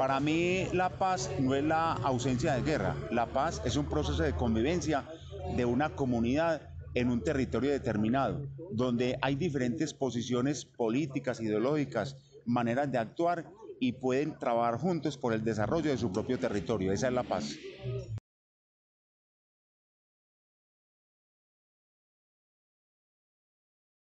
Para mí la paz no es la ausencia de guerra, la paz es un proceso de convivencia de una comunidad en un territorio determinado, donde hay diferentes posiciones políticas, ideológicas, maneras de actuar y pueden trabajar juntos por el desarrollo de su propio territorio. Esa es la paz.